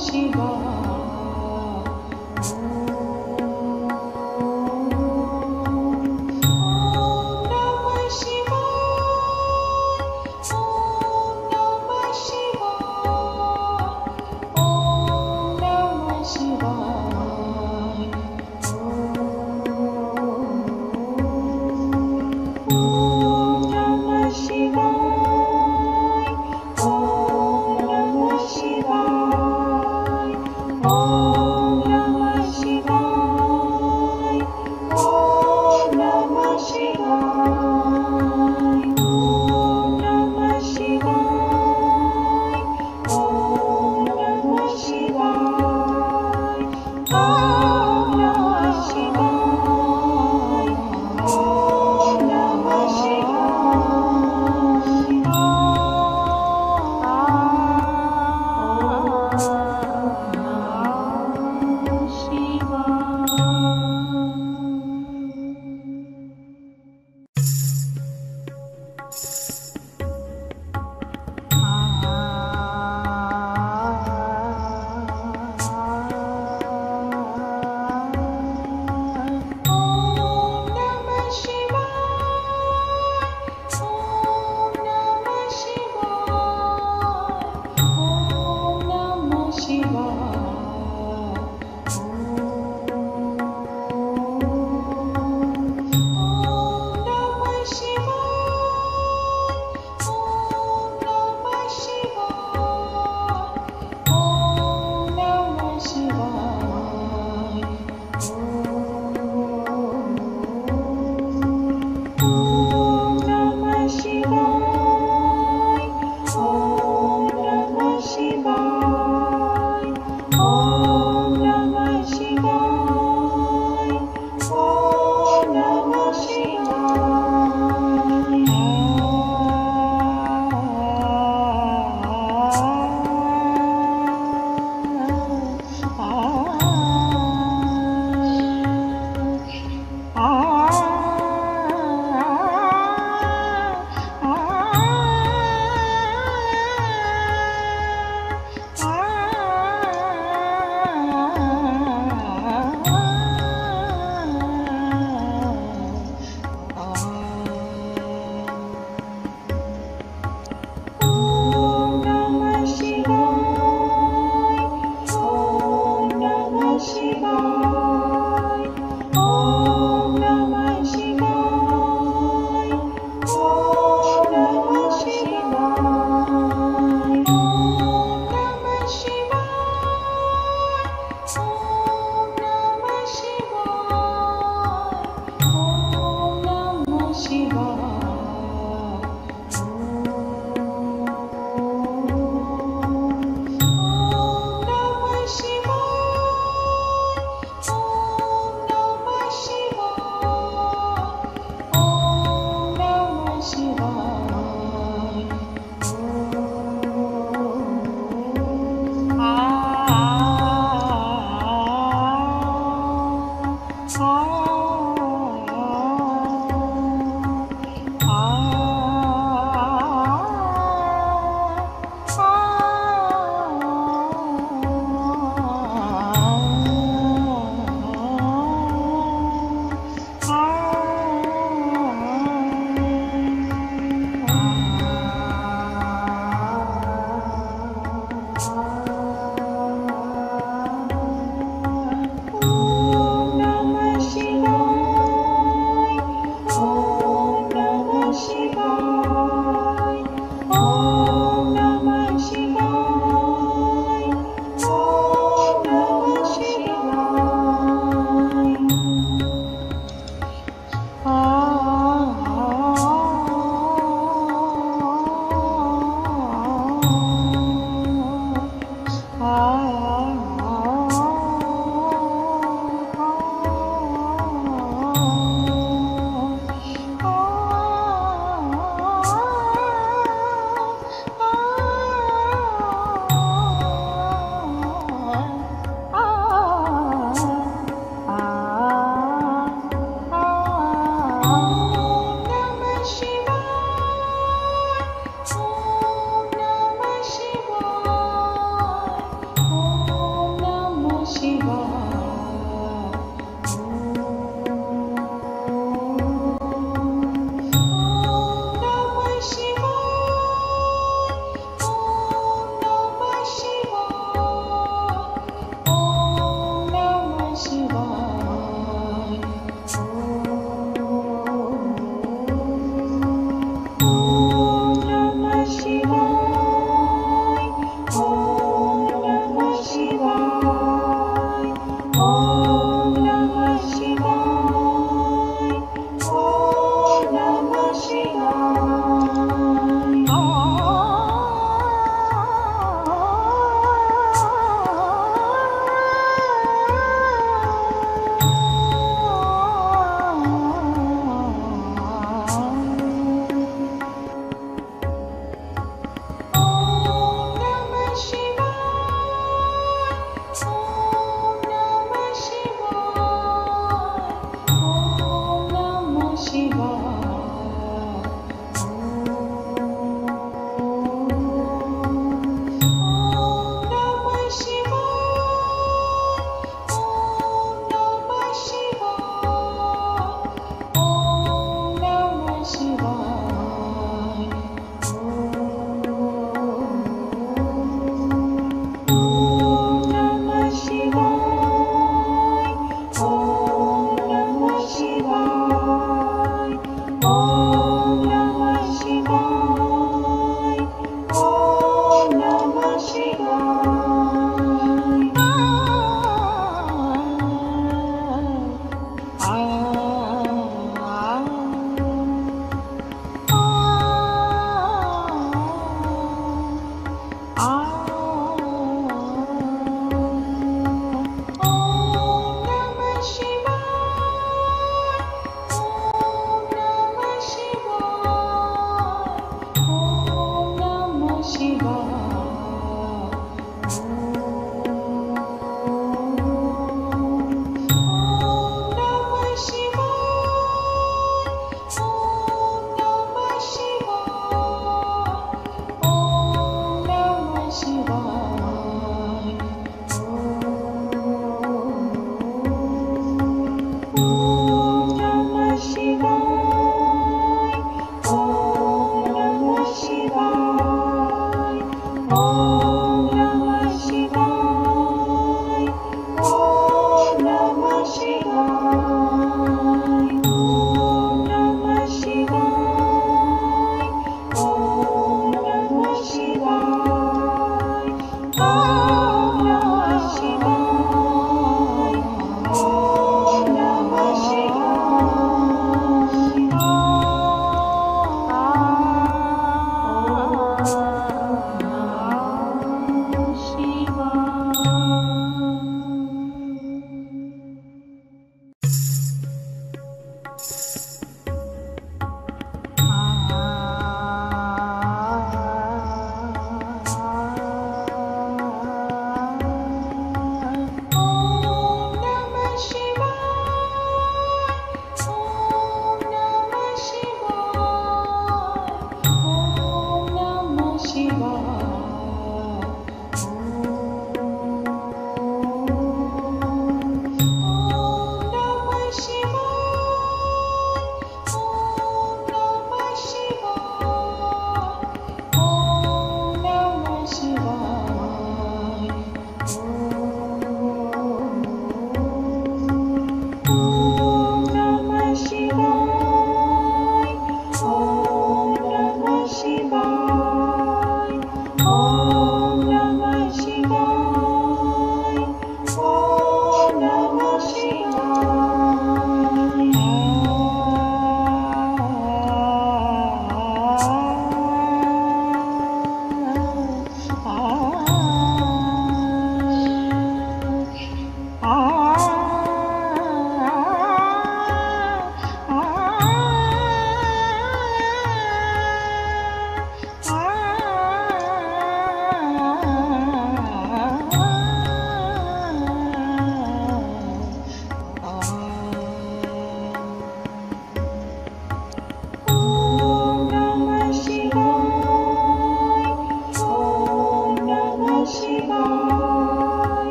希望。